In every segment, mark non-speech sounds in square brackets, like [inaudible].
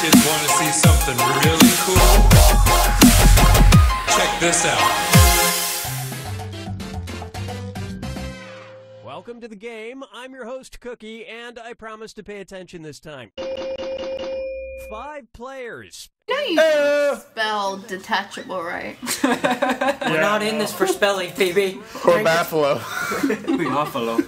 Bitches want to see something really cool? Check this out. Welcome to the game. I'm your host, Cookie, and I promise to pay attention this time. Five players. No, you spelled detachable right. [laughs] We're not in this for spelling, Phoebe. Or Buffalo. [laughs] [laughs] Buffalo.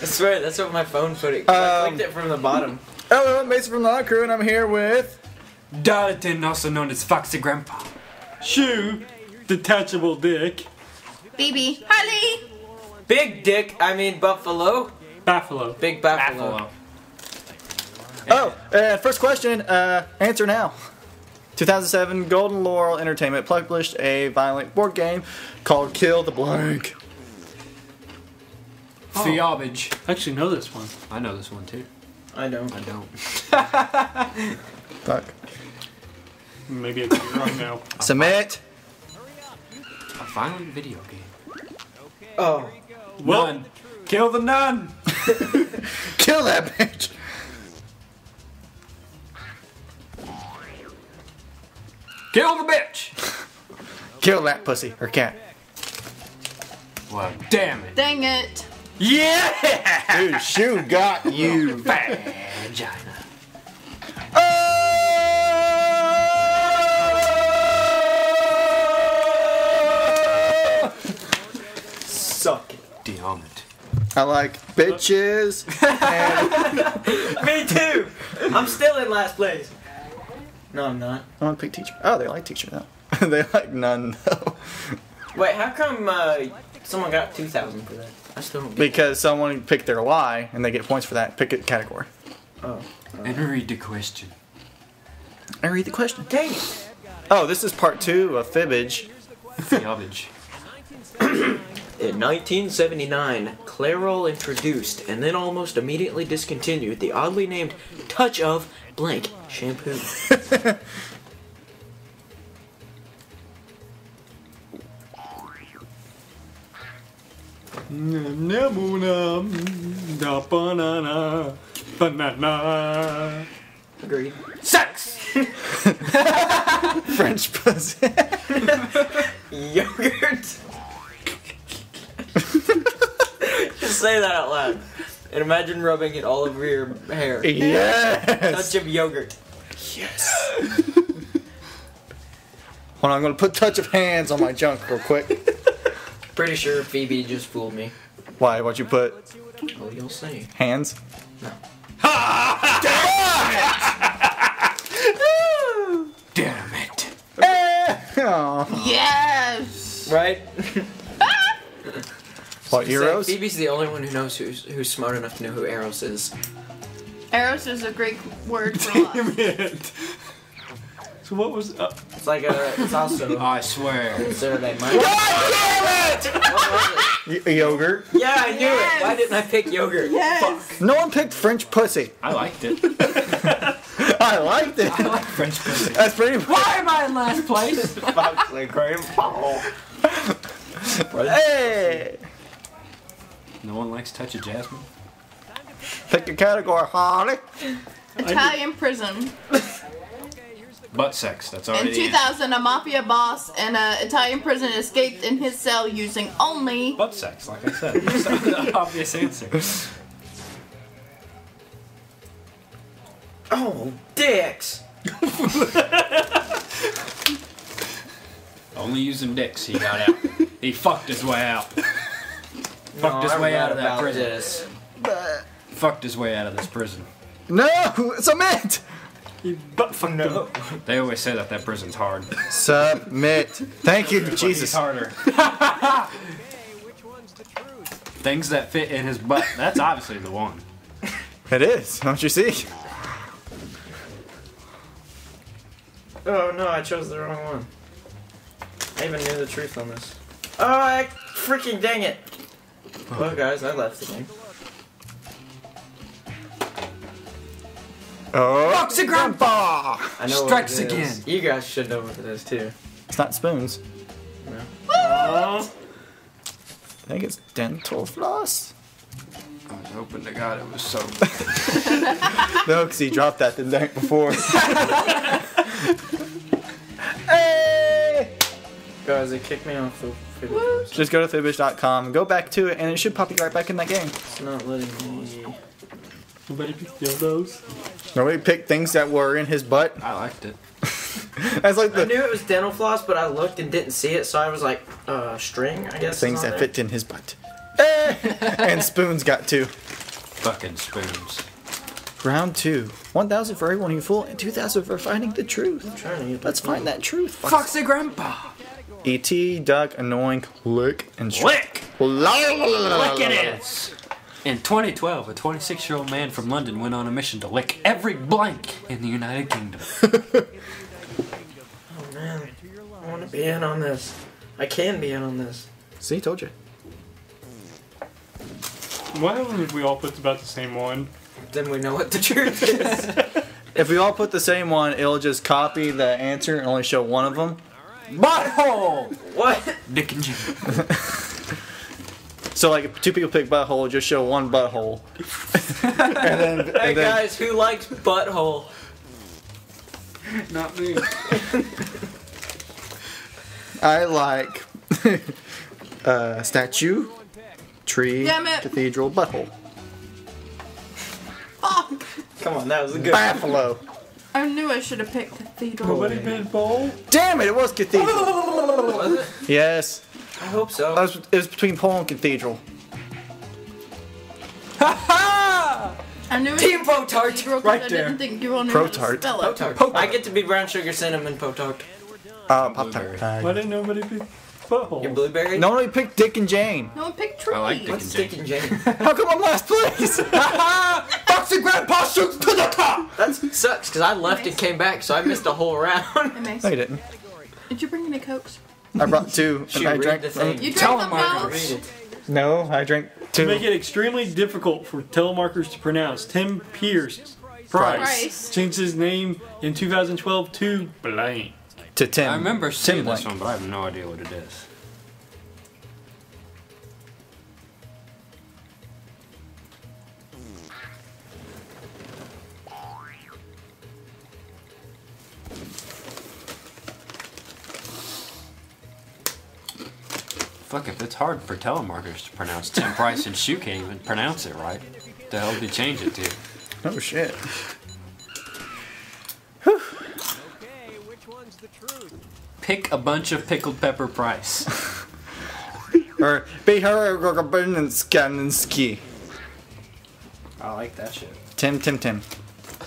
I swear, that's what my phone put it. 'cause I Um, clicked it from the bottom. Hello, I'm Mason from the Hot Crew, and I'm here with. Darlington, also known as Foxy Grandpa. Shoe, detachable dick. BB. Harley. Big Dick, I mean Buffalo. Buffalo. Big Buffalo. Oh, and first question, uh, answer now. 2007, Golden Laurel Entertainment published a violent board game called Kill the Blank. Theobage. I actually know this one. I know this one too. I don't. I don't. [laughs] Fuck. Maybe I could be wrong now. Submit. A violent video game. Oh. None. Kill the nun. [laughs] Kill that bitch. Kill the bitch. Kill that pussy or cat. Well, damn it. Dang it. Yeah. Dude, Shoe got you. Vagina. Suck it. Damn it. I like bitches. and [laughs] Me too. I'm still in last place. No, I'm not. I want to pick teacher. Oh, they like teacher now. [laughs] they like none though. Wait, how come uh, someone got 2,000 for that? I still don't get Because someone picked their lie and they get points for that. Pick a category. Oh. oh. And read the question. I read the question. Dang it. Oh, this is part two of Fibbage. Theobage. [clears throat] In 1979, Clairol introduced and then almost immediately discontinued the oddly named Touch of Blank shampoo. [laughs] Agreed. Sex. [laughs] French pussy. [laughs] Yogurt. [laughs] Just say that out loud. And imagine rubbing it all over your hair. yes. Touch of yogurt. Yes. Hold on, I'm gonna put touch of hands on my junk real quick. Pretty sure Phoebe just fooled me. Why? What you put? Oh, you'll see. Hands? No. [laughs] Damn it. Damn [laughs] Oh. Yes. Right? [laughs] What Say, Euros? Phoebe's the only one who knows who's who's smart enough to know who Eros is. Eros is a Greek word for love. Damn it. So what was? Uh, It's like a. It's also I swear. Saturday night. Y- yogurt. Yeah, I knew it. Why didn't I pick yogurt? Yes. No one picked French pussy. I liked it. [laughs] I liked it. I like French pussy. That's pretty much. Why am I in last place? [laughs] Fuck, like grandpa. Hey! No one likes touch of jasmine. Pick a category, Holly. Italian prison. [laughs] Butt sex. That's all. In 2000, a mafia boss in an Italian prison escaped in his cell using only. Butt sex, like I said. [laughs] That's the obvious answer. Oh, dicks. [laughs] Only using dicks he got out. He fucked his way out. Fucked his I way out of that prison. This. Fucked his way out of this prison. No! Submit! Butt fucked no. [laughs] They always say that that prison's hard. Submit. Thank you, Jesus. He's harder. [laughs] Things that fit in his butt. That's obviously the one. It is, don't you see? Oh no, I chose the wrong one. I even knew the truth on this. Oh, I freaking dang it. Well, guys, I left the game. Oh, Foxy Grandpa! I know Strikes what it is. again. You guys should know what it is too. It's not spoons. Uh, I think it's dental floss. I was hoping to God it was so. [laughs] No, because he dropped that the night before. [laughs] hey! Guys, they kicked me off the video. Just go to fibish.com go back to it, and it should pop you right back in that game. It's not letting me. Nobody picked dildos. Nobody picked things that were in his butt. I liked it. [laughs] That's like the. I knew it was dental floss, but I looked and didn't see it, so I was like, uh, string, I guess. things that there. fit in his butt. Eh! and spoons got two. Fucking spoons. Round two. 1,000 for everyone you fool, and 2,000 for finding the truth. trying to Let's find that truth. Foxy Grandpa. E.T., Duck, Annoying, Lick, and Sh- Lick. Lick Lick it is. In 2012, a 26 year old man from London went on a mission to lick every blank in the United Kingdom. [laughs] oh Man, I want to be in on this. I can be in on this. See, told you. What happens if we all put about the same one? Then we know what the truth is. [laughs] If we all put the same one, it'll just copy the answer and only show one of them. Butthole! what? Dick and Jim. [laughs] So, like, if two people pick butthole, just show one butthole. [laughs] and then, and Hey then guys, who likes butthole? Not me. [laughs] I like [laughs] uh, statue, tree, cathedral, butthole. Fuck! Come on, that was a good. Buffalo. I knew I should have picked Cathedral. Nobody bid bowl? Damn it! It was cathedral. Was it? yes, I hope so. it was, it was between pole and cathedral. I knew it Team was Potart. Right I there. didn't think you wanted to Protart. spell it. Potart. I get to be brown sugar cinnamon Potart. Uh, pop tart. Why Uh, didn't nobody pick butthole? Your blueberry? no one picked Dick and Jane. No one picked Tree. I like Dick What's and Dick and Jane? [laughs] How come I'm last place? [laughs] Foxy Grandpa shoots to the top! that sucks because I left and came back, so I missed a whole round. Hey, Mace, no, you didn't. Did you bring any cokes? I brought two, and I drank. the thing. You Tell drank them, them Margaret. out? Read it. No, I drank two. To make it extremely difficult for telemarketers to pronounce, Tim Pierce Price, Price. changed his name in 2012 to blank. To Tim. I remember seeing Tim this Blank. one, but I have no idea what it is. Fuck, if it's hard for telemarketers to pronounce Tim Price and Shu can't even pronounce it right, the hell did they change it to? Oh shit. Okay, which one's the truth? Pick a bunch of pickled pepper Price. [laughs] Or be her Skansky. I like that shit. Tim, Tim, Tim.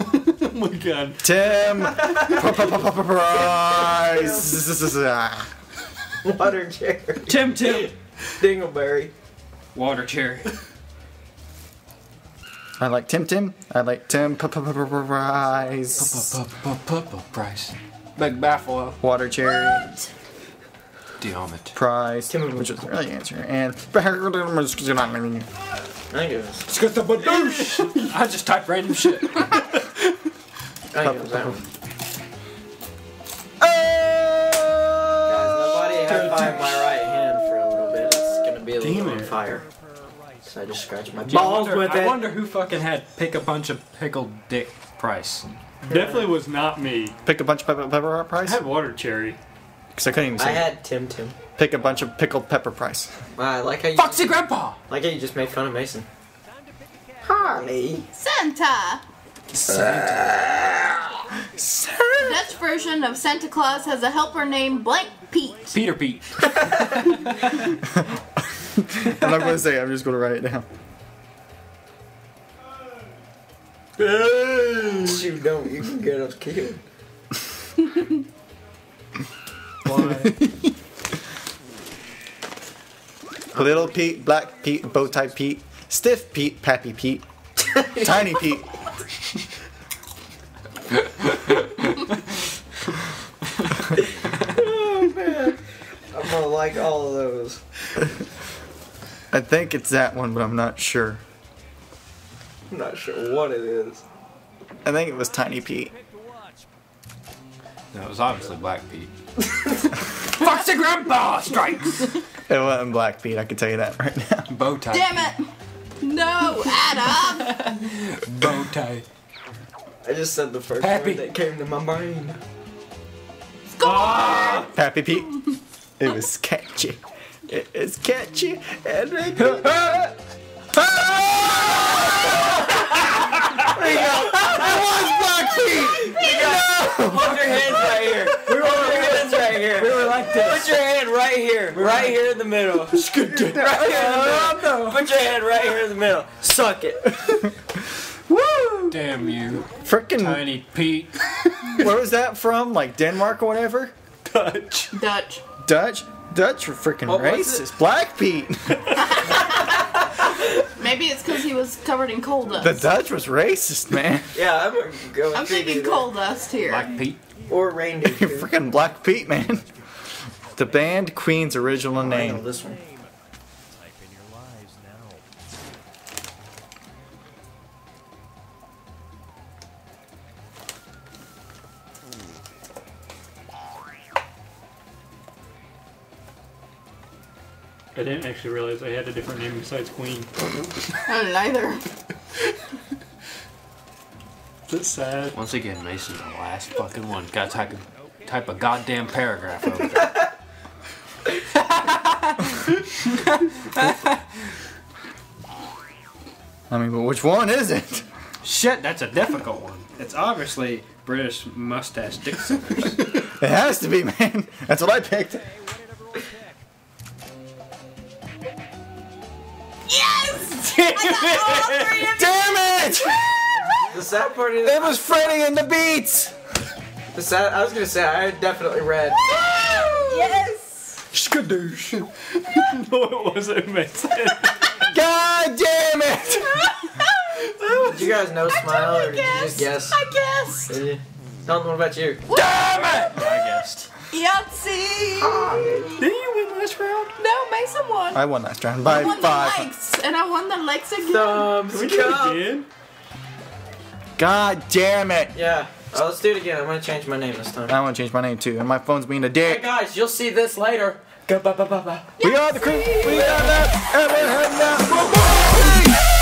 [laughs] Oh my god. Tim [laughs] Price. Water cherry. Tim Tim! Dingleberry. Water cherry. I like Tim Tim. I like Tim Price. Price. Big Buffalo. Water cherry Diomit. price, Tim- which is really the answer. And I think it was. I just typed random shit. I think it was that one. Nobody high five my right hand for a little bit. It's gonna be a little Damn on fire. So I just scratched my balls wonder, with I it. wonder who fucking had pick a bunch of pickled dick Price. Definitely was not me. Pick a bunch of pepper, pepper I price. had water cherry. Because I couldn't even I say. it. had Tim Tim. Pick a bunch of pickled pepper price. Wow, I like how you Foxy Grandpa! like how you just made fun of Mason. Harley. Santa. The Dutch version of Santa Claus has a helper named Blank Pete. Peter Pete. [laughs] I'm not going to say it, I'm just going to write it down. Shoot, don't. You can get us killed. Little Pete, Black Pete, Bowtie Pete, Stiff Pete, Pappy Pete, Tiny Pete. Like all of those. I think it's that one, but I'm not sure. I'm not sure what it is. I think it was Tiny Pete. That was obviously Black Pete. [laughs] Foxy Grandpa strikes! It wasn't Black Pete, I can tell you that right now. [laughs] Bow tie. Damn it! No, Adam. Bow tie. I just said the first Happy. word that came to my mind. Score. Happy Pete. It was catchy. It is catchy and it Hold your hands right here. We were Hold your hands right here. We were like this. Put your hand right here. [laughs] Right here in the middle. right here in the middle. Put your hand right here in the middle. Suck it. [laughs] Woo! Damn you, Freaking, Tiny Pete. [laughs] where was that from? Like Denmark or whatever? Dutch. Dutch. Dutch? Dutch were freaking What racist. Black Pete. [laughs] Maybe it's because he was covered in coal dust. The Dutch was racist, man. Yeah, I'm gonna go with I'm thinking coal dust here. Black Pete. Or reindeer. [laughs] too. freaking Black Pete, man. The band Queen's original I know name. this one. I didn't actually realize I had a different name besides Queen. I don't either. [laughs] That's sad. Once again, Mason's the last fucking one. Got type a, type a goddamn paragraph over there. [laughs] I mean, but which one is it? Shit, that's a difficult one. It's obviously British mustache dick suckers. [laughs] It has to be, man. That's what I picked. [laughs] Damn it! The sad part is, It was Freddy and the Beats! the sad, I was gonna say I definitely read. Yes! Skadoosh. [laughs] no, it wasn't Mason. God damn it! Did you guys know Smile or did you just guess? I guess. Did you? Dalton, what about you? Damn it! I guessed. Yahtzee! Didn't you win last round? No, Mason won. I won last round I by won the five. likes, and I won the likes again. Thumbs We did it again. God damn it! Yeah. Oh, let's do it again. I'm gonna change my name this time. I want to change my name too, and my phone's being a dick. Hey dick. guys, you'll see this later. Go ba ba ba ba. We are the crew. We are the. And we're heading out.